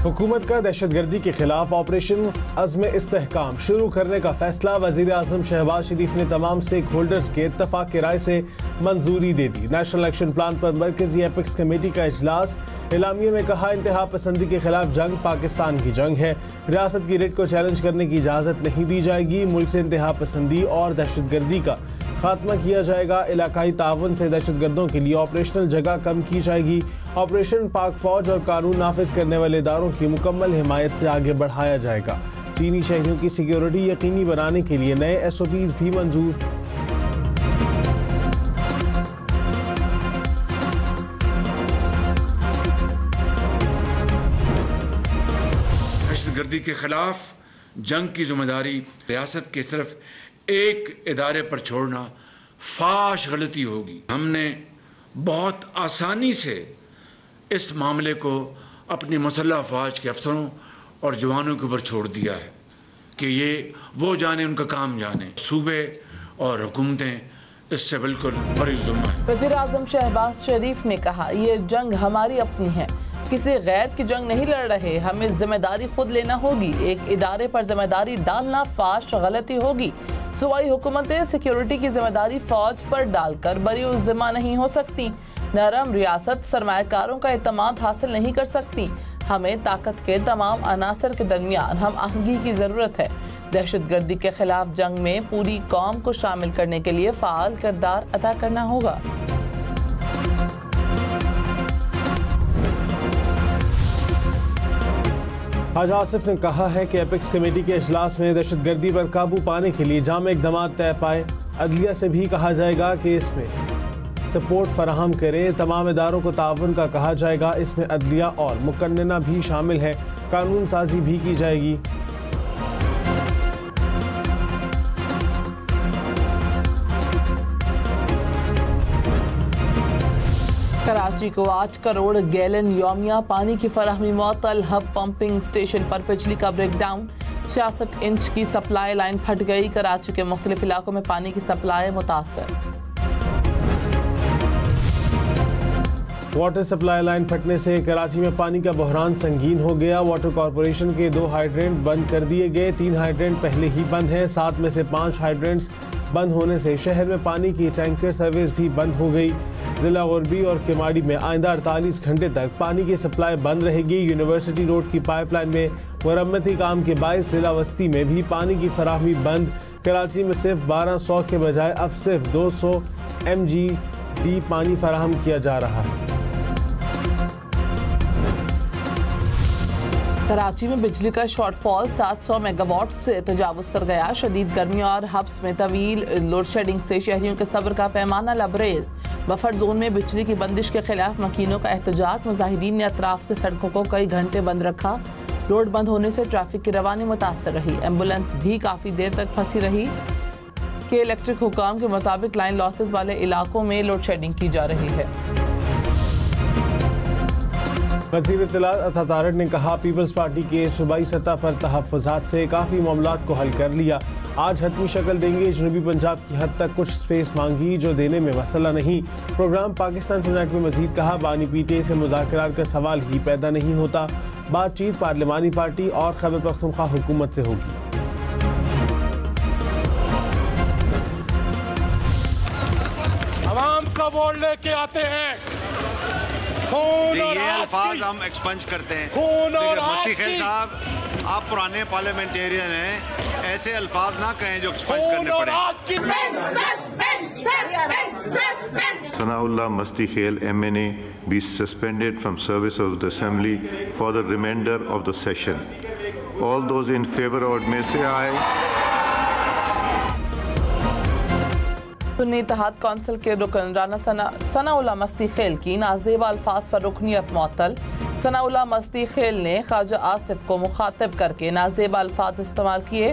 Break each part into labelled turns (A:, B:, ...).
A: हुकूमत का दहशत गर्दी के खिलाफ ऑपरेशन अज़म इस्तेहकाम। शुरू करने का फैसला वज़ीर अजम शहबाज शरीफ ने तमाम स्टेक होल्डर्स के इतफाक की राय से मंजूरी दे दी। नेशनल एक्शन प्लान पर मरकजी एपिक्स कमेटी का अजलास इलामिया में कहा, इंतहा पसंदी के खिलाफ जंग पाकिस्तान की जंग है। रियासत की रेट को चैलेंज करने की इजाज़त नहीं दी जाएगी। मुल्क से इंतहा पसंदी और दहशत गर्दी का खात्मा किया जाएगा। इलाकाई ताउन से दहशत गर्दों के लिए ऑपरेशनल जगह कम की जाएगी। ऑपरेशन पाक फौज और कानून नाफिज करने वाले इदारों की मुकम्मल हिमायत से आगे बढ़ाया जाएगा। चीनी शहरियों की सिक्योरिटी यकीनी बनाने के लिए नए एस ओ पीज भी मंजूर।
B: दहशत गर्दी के खिलाफ जंग की ज़िम्मेदारी रियासत के सिर्फ़ एक इदारे पर छोड़ना फाश गलती होगी। हमने बहुत आसानी से इस मामले को अपनी मसल्ह अफवाज के अफसरों और जवानों के ऊपर छोड़ दिया है कि ये वो जाने, उनका काम जाने। सूबे और हुकूमतें इससे बिल्कुल बड़ी जुम्मा है।
C: वज़ीर अजम शहबाज शरीफ ने कहा, ये जंग हमारी अपनी है। किसी गैर की जंग नहीं लड़ रहे। हमें ज़िम्मेदारी खुद लेना होगी। एक इदारे पर ज़िम्मेदारी डालना फाश गलती होगी। सूबाई हुकूमतें सिक्योरिटी की ज़िम्मेदारी फौज पर डालकर बरी उज्जमा नहीं हो सकती। नरम रियासत सरमाकारों का अतमाद हासिल नहीं कर सकती। हमें ताकत के तमाम अनासर के दरमियान हम आहंगी की ज़रूरत है। दहशत गर्दी के खिलाफ जंग में पूरी कौम को शामिल करने के लिए फ़ाल किरदार अदा करना होगा।
A: हाज आसिफ ने कहा है कि एपिक्स कमेटी के अजलास में दहशत गर्दी पर काबू पाने के लिए जाम इकदाम तय पाए। अदलिया से भी कहा जाएगा कि इसमें सपोर्ट फराहम करें। तमाम इदारों को ताउन का कहा जाएगा। इसमें अदलिया और मुकन्ना भी शामिल है। कानून साजी भी की जाएगी।
C: कराची को आठ करोड़ गैलन योमिया, पानी की फराहमी मअतल हब पंपिंग स्टेशन पर बिजली का ब्रेकडाउन। छियासठ इंच की सप्लाई लाइन फट गई, कराची के मुख्तलिफ़ इलाकों में पानी की सप्लाई मुतासर।
A: वाटर सप्लाई लाइन फटने से कराची में पानी का बहरान संगीन हो गया। वाटर कॉरपोरेशन के दो हाइड्रेंट बंद कर दिए गए। तीन हाइड्रेंट पहले ही बंद हैं सात में से पाँच हाइड्रेंट्स बंद होने से शहर में पानी की टैंकर सर्विस भी बंद हो गई। जिला गरबी और केमाड़ी में आइंदा 48 घंटे तक पानी की सप्लाई बंद रहेगी। यूनिवर्सिटी रोड की पाइपलाइन में मरम्मती काम के बाईस जिला वस्ती में भी पानी की फराहमी बंद। कराची में सिर्फ़ 1200 के बजाय अब सिर्फ़ 200 एम जी डी पानी फराहम किया जा रहा है।
C: कराची में बिजली का शॉर्टफॉल 700 मेगावाट से तजावज कर गया। शदीद गर्मी और हब्स में तवील लोड शेडिंग से शहरियों के सब्र का पैमाना लबरेज। बफर जोन में बिजली की बंदिश के खिलाफ मकीनों का एहतजाज। मुजाहिदीन ने अतराफ के सड़कों को कई घंटे बंद रखा। रोड बंद होने से ट्रैफ़िक की रवानी मुतासर रही। एंबुलेंस भी काफ़ी देर तक फंसी रही। के इलेक्ट्रिक हुकाम के मुताबिक लाइन लॉसेज वाले इलाकों में लोड शेडिंग की जा रही है।
A: वज़ीर इतलात ने कहा, पीपल्स पार्टी के सूबाई सतह पर तहफ़ात से काफ़ी मामला को हल कर लिया। आज हतमी शक्ल देंगे जनूबी पंजाब की। हद तक कुछ स्पेस मांगी जो देने में मसला नहीं। प्रोग्राम पाकिस्तान टुनाइट में मजीद कहा बानी पीटे से मुजाकर का सवाल ही पैदा नहीं होता। बातचीत पार्लिमानी पार्टी और खबर पख्तूनख्वा हुकूमत से होगी।
D: का वोट लेके आते हैं। खून और
E: ये अल्फाज हम एक्सपंज करते हैं।
D: खून और
E: देखिए, मुफ्ती
D: आग
E: खेल साहब आप पुराने पार्लियामेंटेरियन हैं ऐसे अल्फाज ना कहें जो करने पड़े
D: आग की
F: Sanaullah Masti Khail MNA be suspended from service of the Assembly for the remainder of the session. All those in favor of may say aye.
C: Sunni Ittehad Council के रुकन राना सना सनाउल्ला मस्ती खेल की नाजेबा अल्फाज पर रुकनीत मअतल सनाउल्ला मस्ती खेल ने ख्वाजा आसिफ को मुखातिब करके नाजेब अल्फाज इस्तेमाल किए।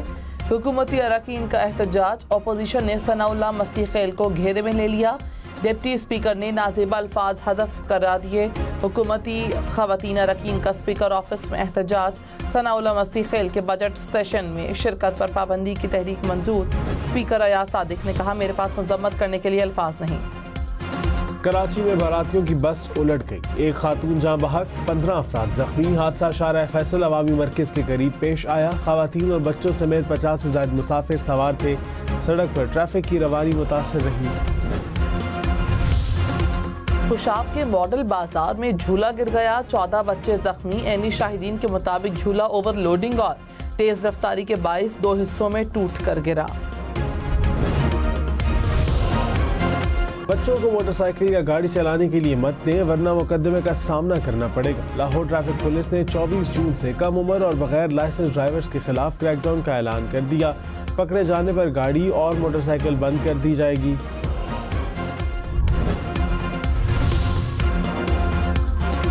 C: हुकूमती अरकान का एहतजाज अपोजिशन ने सनाउल्ला मस्ती खेल को घेरे में ले लिया। डिप्टी स्पीकर ने नाजेब अल्फाज हदफ करा दिए। हुकूमती खवतिन अरकान का स्पीकर ऑफ़िस में एहतजाज। सनाउल्ला मस्ती खेल के बजट सेशन में शिरकत पर पाबंदी की तहरीक मंजूर। स्पीकर अयाज सादिक ने कहा, मेरे पास मजम्मत करने के लिए अल्फाज नहीं।
A: कराची में बारातियों की बस उलट गई। एक खातून जहाँ बहक पंद्रह अफराद जख्मी, हादसा शार फैसल अवामी मरकज के करीब पेश आया। खातन और बच्चों समेत पचास से ज़्यादा मुसाफिर सवार थे। सड़क पर ट्रैफ़िक की रवानी मुतासर रही।
C: खुशाब के मॉडल बाज़ार में झूला गिर गया। चौदह बच्चे जख्मी, एनी शाहिदीन के मुताबिक झूला ओवरलोडिंग और तेज रफ्तारी के बाईस दो हिस्सों में टूट कर गिरा।
A: बच्चों को मोटरसाइकिल या गाड़ी चलाने के लिए मत दें, वरना मुकदमे का सामना करना पड़ेगा। लाहौर ट्रैफ़िक पुलिस ने 24 जून से कम उम्र और बगैर लाइसेंस ड्राइवर्स के खिलाफ क्रैकडाउन का ऐलान कर दिया। पकड़े जाने पर गाड़ी और मोटरसाइकिल बंद कर दी जाएगी।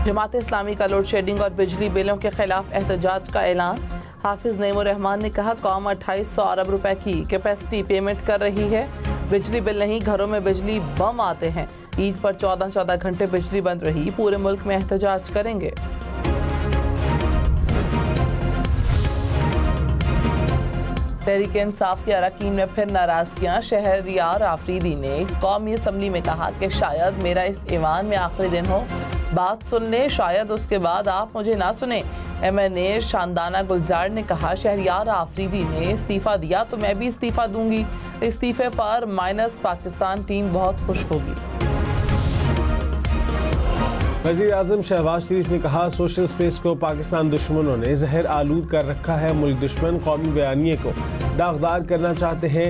C: जमात इस्लामी का लोड शेडिंग और बिजली बिलों के खिलाफ एहतजाज का ऐलान। हाफिज नईम रहमान ने कहा, कौम अट्ठाईस सौ अरब रुपए की कैपेसिटी पेमेंट कर रही है। बिजली बिल नहीं, घरों में बिजली बम आते हैं। ईद पर चौदह चौदह घंटे बिजली बंद रही, पूरे मुल्क में एहतजाज करेंगे। तहरीक इंसाफ के अरकान में फिर नाराजगियाँ शहरियार आफरीदी ने कौमी असम्बली में कहा कि शायद मेरा इस ईवान में आखिरी दिन हो। बात सुन ले शायद उसके बाद आप मुझे ना सुने। एम एन ए शानदाना गुलजार ने कहा शहरियार आफरीदी ने इस्तीफ़ा दिया तो मैं भी इस्तीफ़ा दूँगी। इस्तीफे पर माइनस पाकिस्तान टीम बहुत खुश होगी।
A: वज़ीर अजम शहबाज शरीफ ने कहा, सोशल स्पेस को पाकिस्तान दुश्मनों ने जहर आलूद कर रखा है। मुल्क दुश्मन कौमी बयानी को दागदार करना चाहते हैं।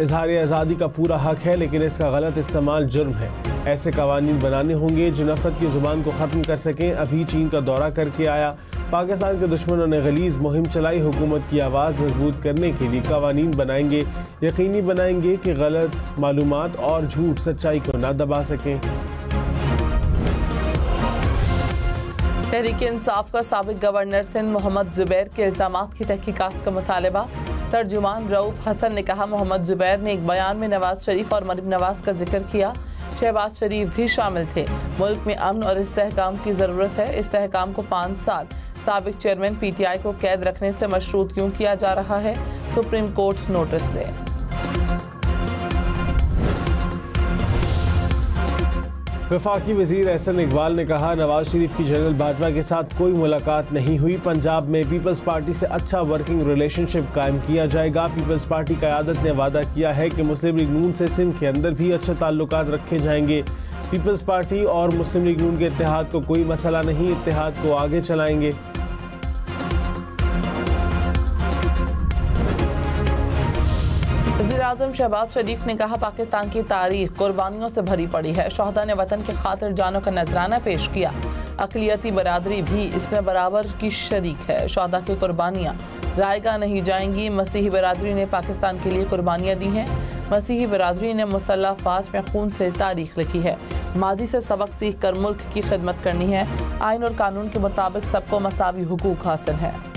A: इजहार आज़ादी का पूरा हक है, लेकिन इसका गलत इस्तेमाल जुर्म है। ऐसे कवानीन बनाने होंगे जो नफरत की ज़ुबान को ख़त्म कर सकें। अभी चीन का दौरा करके आया। पाकिस्तान के दुश्मनों ने गलीज मुहिम चलाई, हुकूमत की आवाज़ मज़बूत करने के लिए कवानीन बनाएँगे, यकीनी बनाएँगे कि गलत मालूम और झूठ सच्चाई को ना दबा सकें।
C: तहरीक इंसाफ का सबक गवर्नर सिंध मोहम्मद जुबैर के इल्ज़ाम की तहकीकत का मुतालबा। तर्जुमान रऊफ हसन ने कहा, मोहम्मद जुबैर ने एक बयान में नवाज़ शरीफ और मरीम नवाज़ का ज़िक्र किया। शहबाज शरीफ भी शामिल थे। मुल्क में अमन और इसकाम की ज़रूरत है। इसकाम को पाँच साल सबक चेयरमैन पी टी आई को कैद रखने से मशरूत क्यों किया जा रहा है? सुप्रीम कोर्ट नोटिस ले
A: वफाकी वज़ीर एहसन इकबाल ने कहा, नवाज़ शरीफ की जनरल भाजपा के साथ कोई मुलाकात नहीं हुई। पंजाब में पीपल्स पार्टी से अच्छा वर्किंग रिलेशनशिप कायम किया जाएगा। पीपल्स पार्टी क्यादत ने वादा किया है कि मुस्लिम लीग नून से सिंध के अंदर भी अच्छे ताल्लुक रखे जाएँगे। पीपल्स पार्टी और मुस्लिम लीग नून के इतिहाद को कोई मसला नहीं इतिहाद को आगे चलाएँगे।
C: आज़म शहबाज शरीफ ने कहा, पाकिस्तान की तारीख कुर्बानियों से भरी पड़ी है। शहदा ने वतन के खातिर जानों का नजराना पेश किया। अकलियती बरदरी भी इसमें बराबर की शरीक है। शहदा की कुर्बानियाँ रायगा नहीं जाएँगी। मसीही बरदरी ने पाकिस्तान के लिए कुर्बानियाँ दी हैं। मसीही बरदरी ने मुसल्ला फाज में खून से तारीख लिखी है। माजी से सबक सीख कर मुल्क की खिदमत करनी है। आइन और कानून के मुताबिक सबको मसावी हकूक हासिल है।